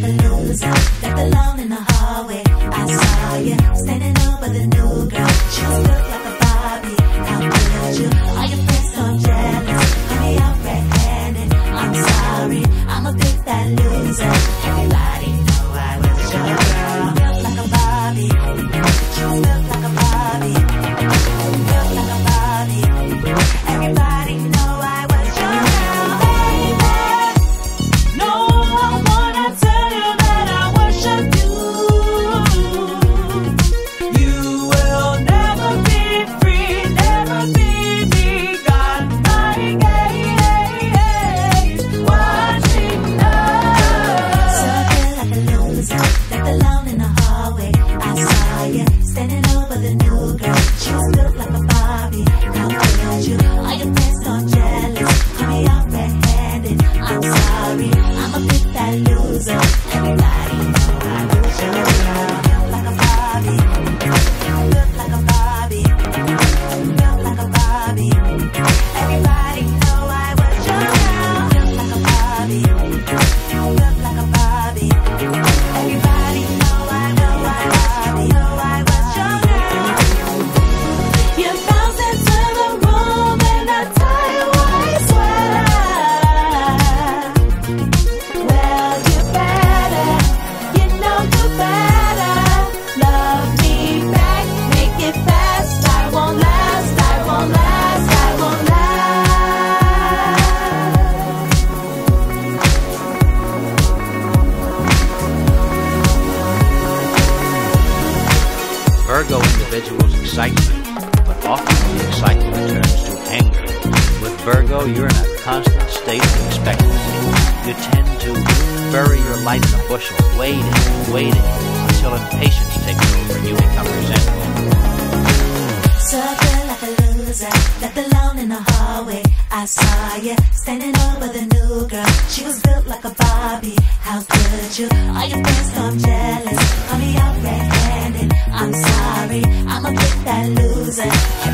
like in the hallway. I saw you standing over the new girl. She was built like a Barbie. You? Jealous. I'm. I'm sorry, I'm a big fat loser. The new girl. She Virgo individuals excitement, but often the excitement turns to anger. With Virgo, you're in a constant state of expectancy. You tend to bury your light in a bushel, waiting, waiting, until impatience takes over and you become resentful. So like a loser, left alone in the hallway. I saw you standing over the new girl. She was built like a Barbie. How could you? All your friends so jealous. Honey, I'm red-handed. I'm sorry, I'm a